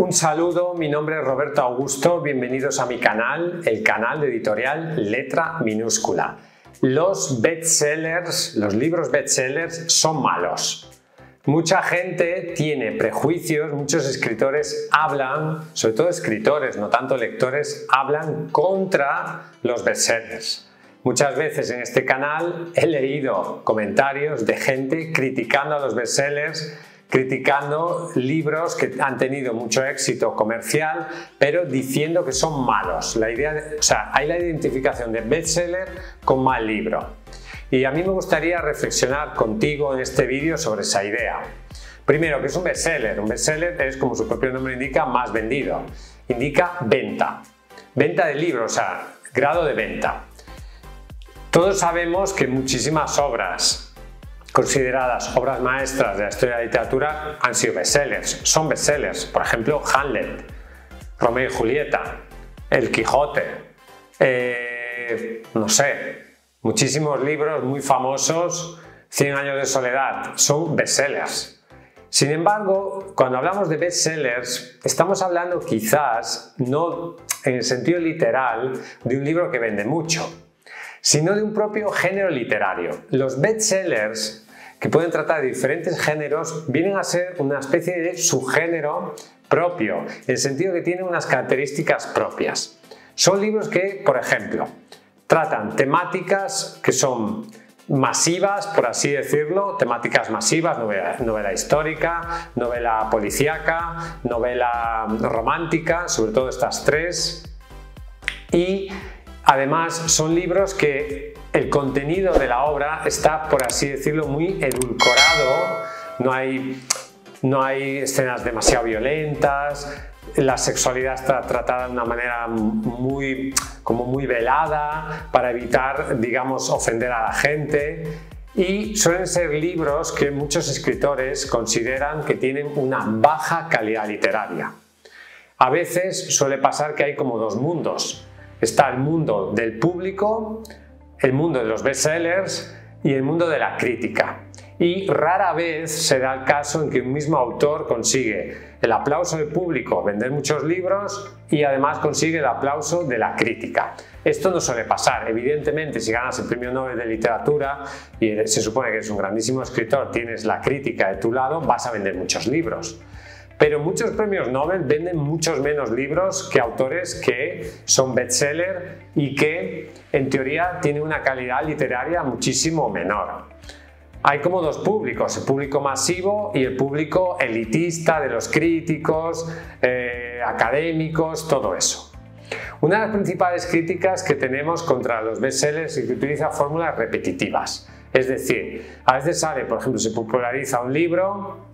Un saludo, mi nombre es Roberto Augusto, bienvenidos a mi canal, el canal de editorial Letra Minúscula. Los bestsellers, los libros bestsellers son malos. Mucha gente tiene prejuicios, muchos escritores hablan, sobre todo escritores, no tanto lectores, hablan contra los bestsellers. Muchas veces en este canal he leído comentarios de gente criticando a los bestsellers criticando libros que han tenido mucho éxito comercial, pero diciendo que son malos. La idea o sea, hay la identificación de bestseller con mal libro. Y a mí me gustaría reflexionar contigo en este vídeo sobre esa idea. Primero, ¿qué es un bestseller? Un bestseller es, como su propio nombre indica, más vendido. Indica venta. Venta de libros, o sea, grado de venta. Todos sabemos que muchísimas obras consideradas obras maestras de la historia de la literatura han sido bestsellers, son bestsellers, por ejemplo Hamlet, Romeo y Julieta, El Quijote, eh, no sé, muchísimos libros muy famosos, Cien años de soledad, son bestsellers. Sin embargo, cuando hablamos de bestsellers, estamos hablando quizás no en el sentido literal de un libro que vende mucho, sino de un propio género literario. Los bestsellers, que pueden tratar de diferentes géneros, vienen a ser una especie de subgénero propio, en el sentido que tienen unas características propias. Son libros que, por ejemplo, tratan temáticas que son masivas, por así decirlo, temáticas masivas, novela, novela, histórica, novela policíaca, novela romántica, sobre todo estas tres, y Además, son libros que el contenido de la obra está, por así decirlo, muy edulcorado, no hay, no hay escenas demasiado violentas, la sexualidad está tratada de una manera muy, como muy velada para evitar, digamos, ofender a la gente. Y suelen ser libros que muchos escritores consideran que tienen una baja calidad literaria. A veces suele pasar que hay como dos mundos está el mundo del público, el mundo de los bestsellers y el mundo de la crítica. Y rara vez se da el caso en que un mismo autor consigue el aplauso del público, vender muchos libros y además consigue el aplauso de la crítica. Esto no suele pasar. Evidentemente, si ganas el premio Nobel de literatura y se supone que eres un grandísimo escritor, tienes la crítica de tu lado, vas a vender muchos libros. Pero muchos premios Nobel venden muchos menos libros que autores que son bestseller y que en teoría tienen una calidad literaria muchísimo menor. Hay como dos públicos, el público masivo y el público elitista de los críticos, eh, académicos, todo eso. Una de las principales críticas que tenemos contra los bestsellers es que utiliza fórmulas repetitivas. Es decir, a veces sale, por ejemplo, se populariza un libro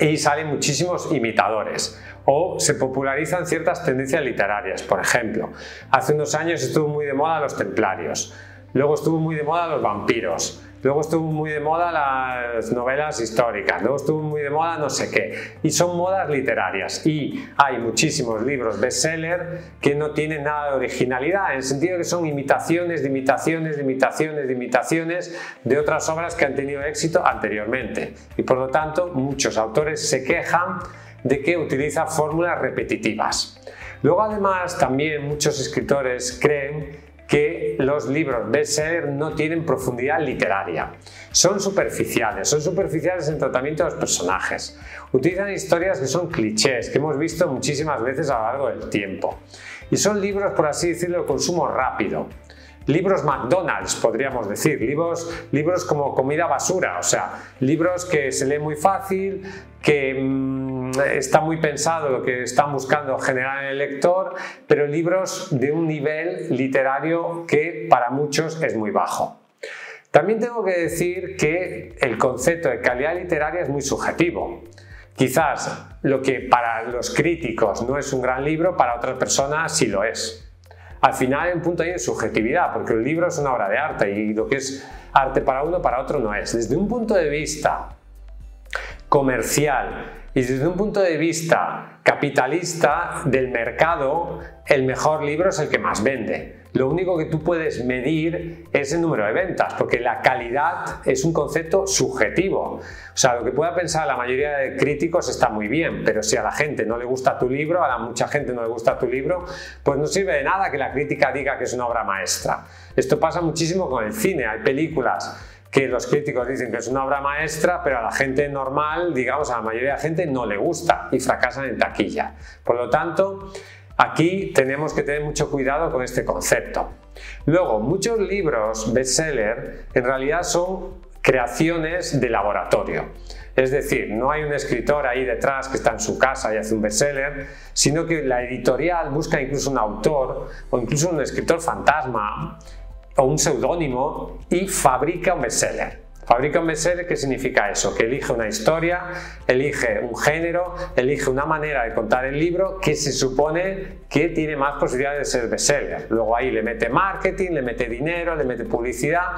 y salen muchísimos imitadores o se popularizan ciertas tendencias literarias. Por ejemplo, hace unos años estuvo muy de moda los templarios, luego estuvo muy de moda los vampiros, Luego estuvo muy de moda las novelas históricas, luego estuvo muy de moda no sé qué. Y son modas literarias. Y hay muchísimos libros bestseller que no tienen nada de originalidad, en el sentido que son imitaciones, de imitaciones, de imitaciones, de imitaciones de otras obras que han tenido éxito anteriormente. Y por lo tanto, muchos autores se quejan de que utiliza fórmulas repetitivas. Luego además también muchos escritores creen que los libros bestseller no tienen profundidad literaria. Son superficiales, son superficiales en tratamiento de los personajes. Utilizan historias que son clichés, que hemos visto muchísimas veces a lo largo del tiempo. Y son libros, por así decirlo, de consumo rápido. Libros McDonald's, podríamos decir, libros, libros como comida basura, o sea, libros que se leen muy fácil, que... Mm, está muy pensado lo que están buscando generar en el lector, pero libros de un nivel literario que para muchos es muy bajo. También tengo que decir que el concepto de calidad literaria es muy subjetivo. Quizás lo que para los críticos no es un gran libro, para otras personas sí lo es. Al final hay un punto ahí de subjetividad, porque el libro es una obra de arte y lo que es arte para uno, para otro no es. Desde un punto de vista comercial Y desde un punto de vista capitalista del mercado, el mejor libro es el que más vende. Lo único que tú puedes medir es el número de ventas, porque la calidad es un concepto subjetivo. O sea, lo que pueda pensar la mayoría de críticos está muy bien, pero si a la gente no le gusta tu libro, a la mucha gente no le gusta tu libro, pues no sirve de nada que la crítica diga que es una obra maestra. Esto pasa muchísimo con el cine. Hay películas que los críticos dicen que es una obra maestra, pero a la gente normal, digamos, a la mayoría de la gente no le gusta y fracasan en taquilla. Por lo tanto, aquí tenemos que tener mucho cuidado con este concepto. Luego, muchos libros bestseller en realidad son creaciones de laboratorio. Es decir, no hay un escritor ahí detrás que está en su casa y hace un bestseller, sino que la editorial busca incluso un autor o incluso un escritor fantasma o un seudónimo y fabrica un bestseller. Fabrica un bestseller, ¿qué significa eso? Que elige una historia, elige un género, elige una manera de contar el libro que se supone que tiene más posibilidades de ser bestseller. Luego ahí le mete marketing, le mete dinero, le mete publicidad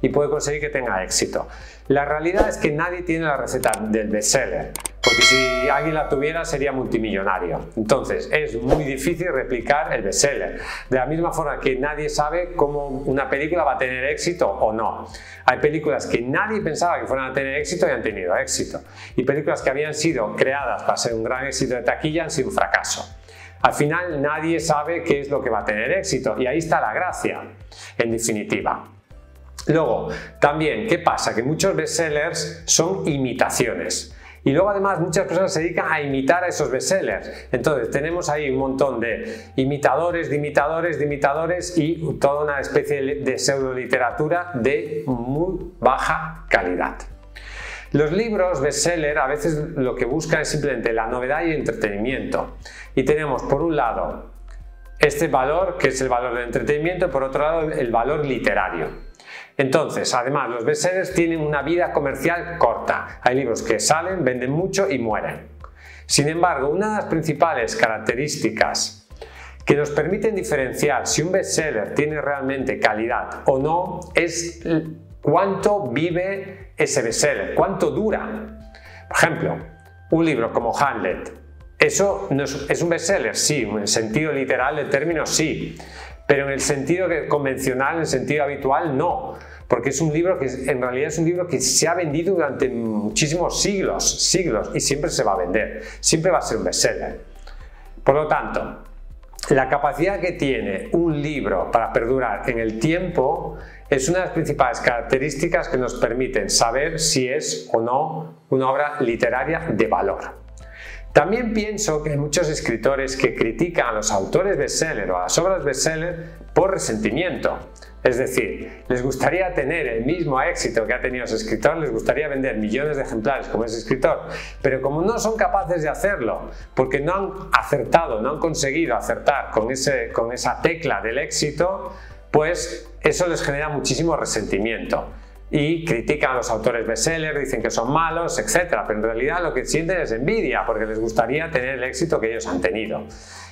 y puede conseguir que tenga éxito. La realidad es que nadie tiene la receta del bestseller porque si alguien la tuviera sería multimillonario. Entonces es muy difícil replicar el bestseller. De la misma forma que nadie sabe cómo una película va a tener éxito o no. Hay películas que nadie pensaba que fueran a tener éxito y han tenido éxito. Y películas que habían sido creadas para ser un gran éxito de taquilla han sido un fracaso. Al final nadie sabe qué es lo que va a tener éxito y ahí está la gracia, en definitiva. Luego, también, ¿qué pasa? Que muchos bestsellers son imitaciones. Y luego además muchas personas se dedican a imitar a esos bestsellers. Entonces tenemos ahí un montón de imitadores, de imitadores, de imitadores y toda una especie de pseudo literatura de muy baja calidad. Los libros bestseller a veces lo que buscan es simplemente la novedad y el entretenimiento. Y tenemos por un lado este valor que es el valor del entretenimiento y por otro lado el valor literario. Entonces, además, los bestsellers tienen una vida comercial corta. Hay libros que salen, venden mucho y mueren. Sin embargo, una de las principales características que nos permiten diferenciar si un bestseller tiene realmente calidad o no es cuánto vive ese bestseller, cuánto dura. Por ejemplo, un libro como Hamlet, ¿eso es, es un bestseller? Sí, en sentido literal del término sí, pero en el sentido convencional, en el sentido habitual, no porque es un libro que en realidad es un libro que se ha vendido durante muchísimos siglos, siglos, y siempre se va a vender, siempre va a ser un bestseller. Por lo tanto, la capacidad que tiene un libro para perdurar en el tiempo es una de las principales características que nos permiten saber si es o no una obra literaria de valor. También pienso que hay muchos escritores que critican a los autores bestseller o a las obras bestseller por resentimiento. Es decir, les gustaría tener el mismo éxito que ha tenido ese escritor, les gustaría vender millones de ejemplares como ese escritor, pero como no son capaces de hacerlo, porque no han acertado, no han conseguido acertar con, con esa tecla del éxito, pues eso les genera muchísimo resentimiento y critican a los autores bestseller, dicen que son malos, etc. Pero en realidad lo que sienten es envidia porque les gustaría tener el éxito que ellos han tenido.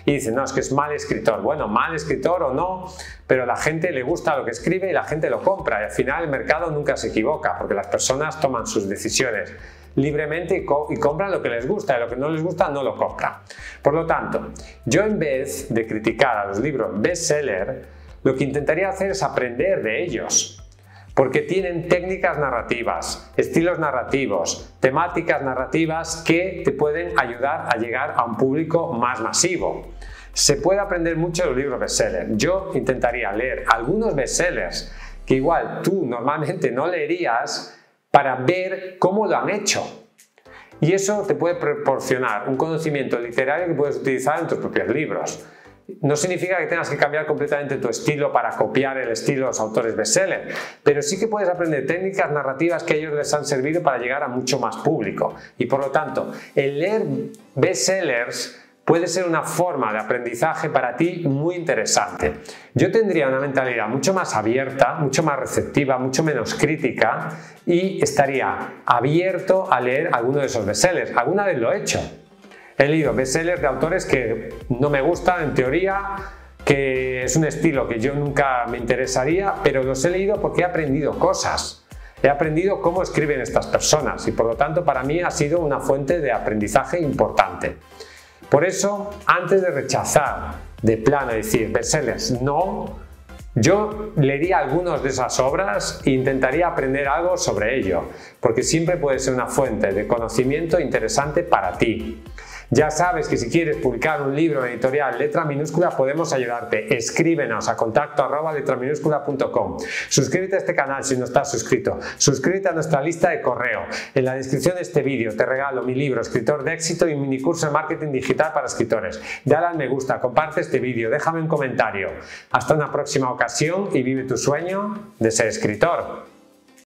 Y dicen, no, es que es mal escritor. Bueno, mal escritor o no, pero a la gente le gusta lo que escribe y la gente lo compra. Y al final el mercado nunca se equivoca porque las personas toman sus decisiones libremente y, y compran lo que les gusta y lo que no les gusta no lo compran. Por lo tanto, yo en vez de criticar a los libros bestseller, lo que intentaría hacer es aprender de ellos porque tienen técnicas narrativas, estilos narrativos, temáticas narrativas que te pueden ayudar a llegar a un público más masivo. Se puede aprender mucho de los libros bestsellers. Yo intentaría leer algunos bestsellers que igual tú normalmente no leerías para ver cómo lo han hecho. Y eso te puede proporcionar un conocimiento literario que puedes utilizar en tus propios libros. No significa que tengas que cambiar completamente tu estilo para copiar el estilo de los autores bestseller, pero sí que puedes aprender técnicas narrativas que ellos les han servido para llegar a mucho más público. Y por lo tanto, el leer bestsellers puede ser una forma de aprendizaje para ti muy interesante. Yo tendría una mentalidad mucho más abierta, mucho más receptiva, mucho menos crítica y estaría abierto a leer alguno de esos bestsellers. Alguna vez lo he hecho, He leído bestsellers de autores que no me gustan en teoría, que es un estilo que yo nunca me interesaría, pero los he leído porque he aprendido cosas. He aprendido cómo escriben estas personas y por lo tanto para mí ha sido una fuente de aprendizaje importante. Por eso, antes de rechazar de plano decir bestsellers no, yo leería algunas de esas obras e intentaría aprender algo sobre ello, porque siempre puede ser una fuente de conocimiento interesante para ti. Ya sabes que si quieres publicar un libro editorial letra minúscula podemos ayudarte. Escríbenos a contacto arroba letraminúscula.com. Suscríbete a este canal si no estás suscrito. Suscríbete a nuestra lista de correo. En la descripción de este vídeo te regalo mi libro Escritor de éxito y mi mini curso de marketing digital para escritores. Dale al me gusta, comparte este vídeo, déjame un comentario. Hasta una próxima ocasión y vive tu sueño de ser escritor.